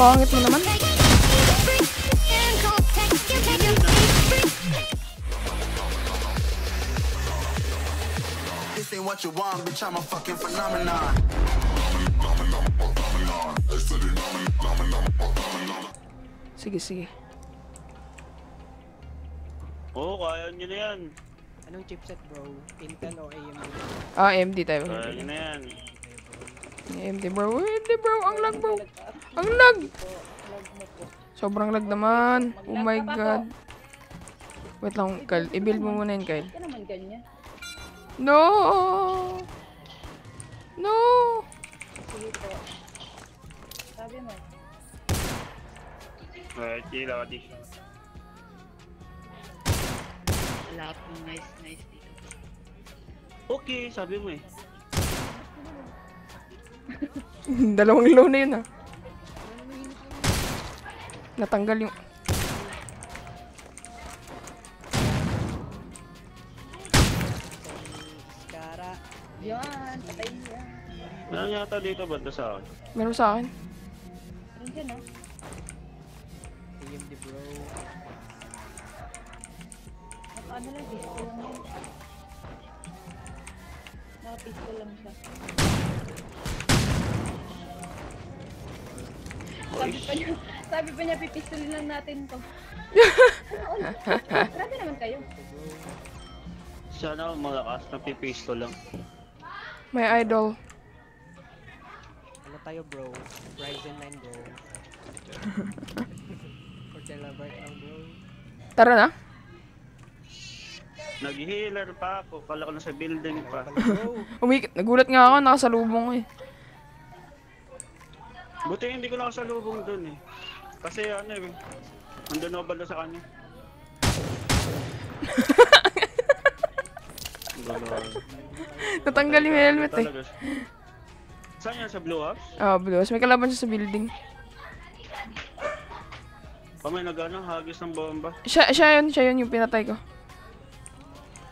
Pangit mo naman. This ain't what you want, bitch. I'm a fucking phenomenon. Sige, sige. Oo, kaya nyo na yan. Anong chipset bro? Intel o AMD? Ah, AMD tayo. Kaya nyo na yan. AMD bro. AMD bro. Ang lag bro. Ang lag. Sobrang lag naman. Oh my god. Wait lang, Kyle. I-build mo muna yun, Kyle. Ka naman ganyan. No! No! Sige po. Sabi mo. Alright, chill ako di. Wala akong nice, nice dito. Okay, sabi mo eh. Dalawang low na yun ah. Natanggal yung... Yan, patay yan. Meron yata dito banda sa akin. Meron sa akin. Ayun dyan ah. AMD bro. Ano lang, pistol lang yun. Naka-pistol lang siya. Sabi pa niya, sabi pa niya, pipistolin lang natin to. Grabe naman kayo. Sana malakas, napipisto lang. May idol. Ano tayo bro? Ryzen 9 bro. Cortella Bright lang bro. Tara na. Nag-healer pa ako, kala ko na sa building pa. Umikit. Nagulat nga ako. Nakasalubong ko eh. Buti hindi ko nakasalubong dun eh. Kasi ano eh, nandun ako banda sa kanya. Natanggal yung helmet eh. Talaga. Saan yan? Sa Blue House? Ah, blue. May kalaban siya sa building. Pa may nag-ano, hagis ng bomba. Siya, siya yun. Siya yun yung pinatay ko.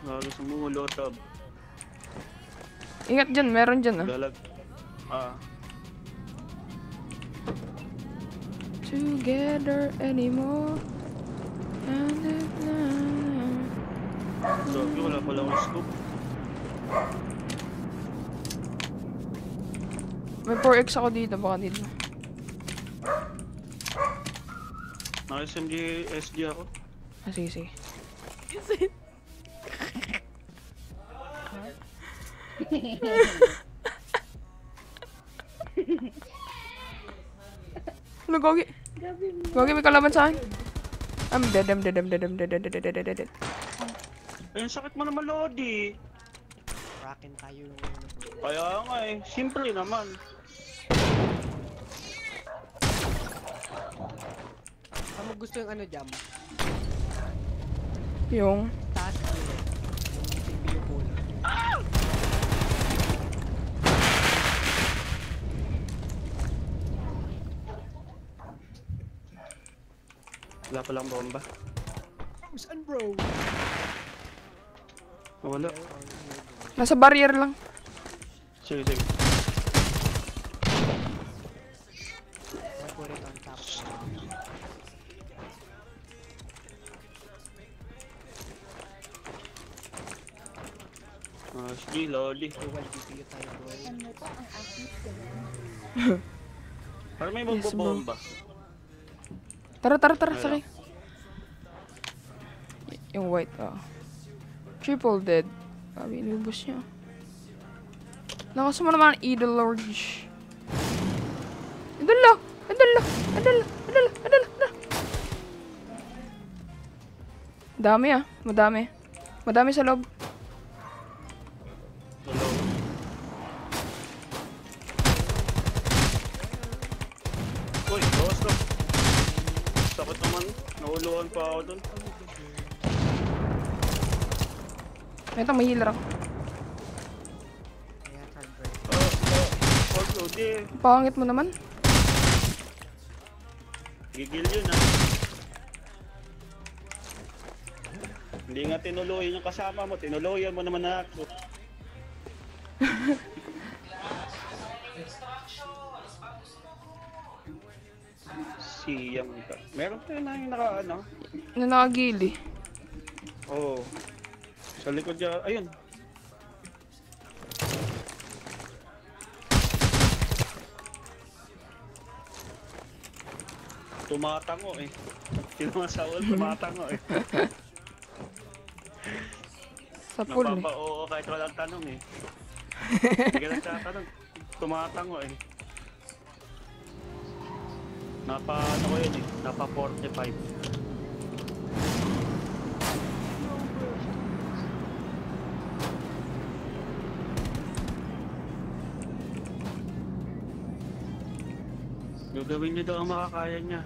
Hagis ng mumulotob. Ingat dyan. Meron dyan ah. Galag. Ah. Together anymore. And if not- So, wala pala akong scoop. May 4x ako dito. Baka dito. Naka-SMG SG ako. Ah, sige, sige. ano, Gogi? Gogi, may kalaban sa akin. I'm dead, I'm dead, I'm dead, I'm dead, dead, dead, dead, dead, dead, dead. Ay, ang sakit mo naman, Lodi. Rockin tayo. Kaya nga eh, simple naman. Saan mo gusto yung ano jam? Yung... Taas ulo. Yung CPU pool. Wala palang bomba. Saan bro? Wala. Nasa barrier lang. Sige, sige. Ah, sige, aking Parang may Yes, magbobomba. Tara, tara, tara, sakay. Yung white, oh. Triple dead. Sabi, inubos niya. Lakas mo naman, Idol Lord. Idolo! Idolo! Idolo! Idolo! Idolo! Idolo! Dami ah. Madami. Madami sa loob. Uy, bawas ka. Sakit naman. Nahuluhan pa ako dun. Ito, may healer ako. Oh, oh. Oh. Pangit mo naman. Gigil yun ah. Hindi nga tinuloy yung kasama mo, tinuloyan mo naman na ako. Siyang ka. Meron pa na yung naka ano. Na nakagili. Oo. Sa likod niya, ayun. Tumatango eh. Sino nga sa wall, tumatango eh. Sa pool eh. Napapa-oo kahit walang tanong eh. Hindi ka nagtatanong. Tumatango eh. Napa, ano ko yun eh. Napa 45. Gagawin niya daw ang makakaya niya.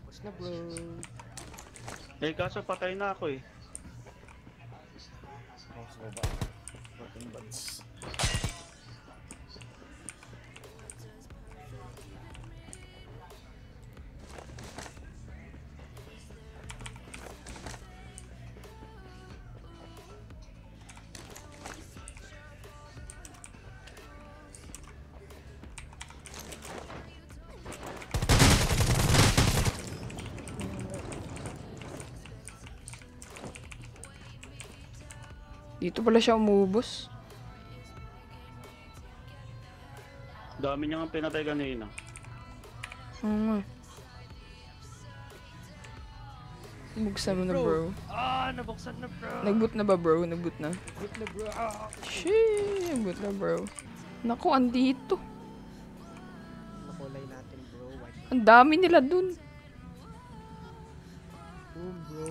Tapos na bro. Eh kaso patay na ako eh. Dito pala siya umubos. Dami niya nga pinatay kanina. Oo nga. Buksan mo na bro. Ah, nabuksan na bro. Nagboot na ba bro? Nagboot na. Good na bro. Ah, Shee, nagboot na bro. Naku, andito. nakulay natin bro. Ang dami nila dun.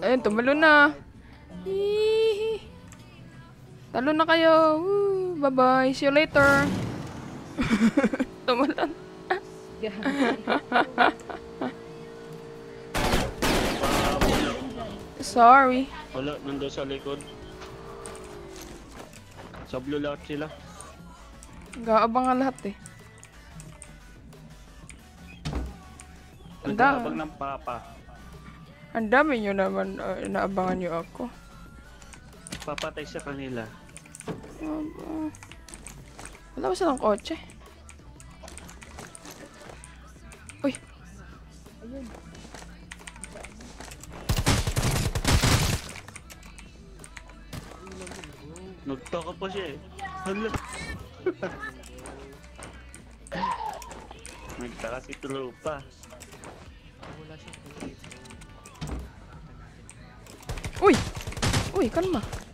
Ayun, tumalo na. Hihi. Talo na kayo. Bye-bye. See you later. Tumalon. Sorry. Wala, nandun sa likod. Sa blue lahat sila. Gaabang nga lahat eh. Ang da- Nagkabang ng papa. Ang dami nyo naman uh, naabangan nyo ako. Papatay sa kanila. Aba. Wala ba silang kotse? Uy. Nagtaka pa siya eh. Hala. Nagtaka si bro. Uy! Uy, kalma.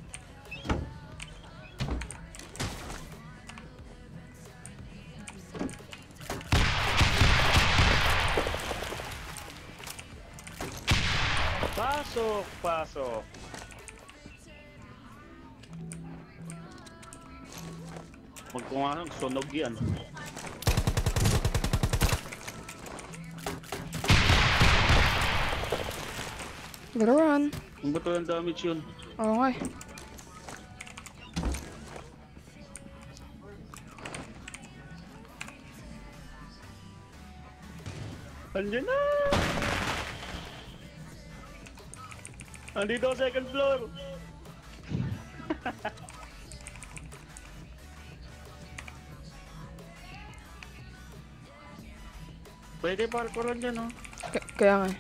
Huwag ko nga sunog yan. Better run. Ang bato ng damage yun. Oo nga eh. Andiyan na! Andito sa second floor! Pwede parkouran dyan, oh. K- kaya nga eh.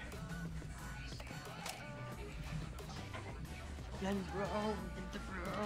Yan bro. Ganda bro.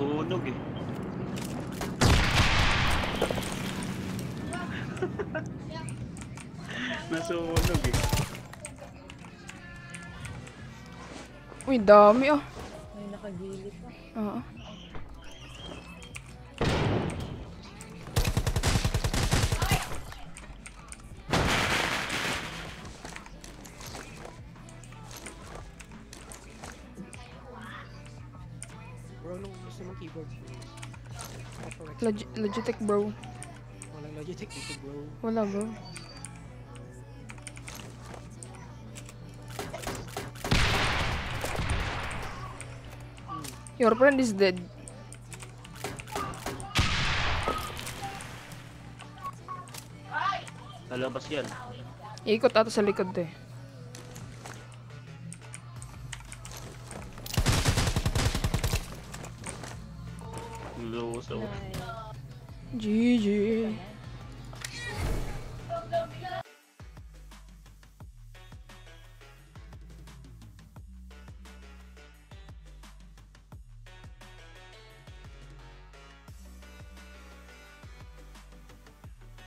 Nasunog eh. Nasunog eh. Uy, dami ah. May nakagilip pa. Oo. Log Logitech bro. Walang Logitech dito bro. Wala bro. Hmm. Your friend is dead. Lalabas yan. Iikot ata sa likod eh. 不是。GG。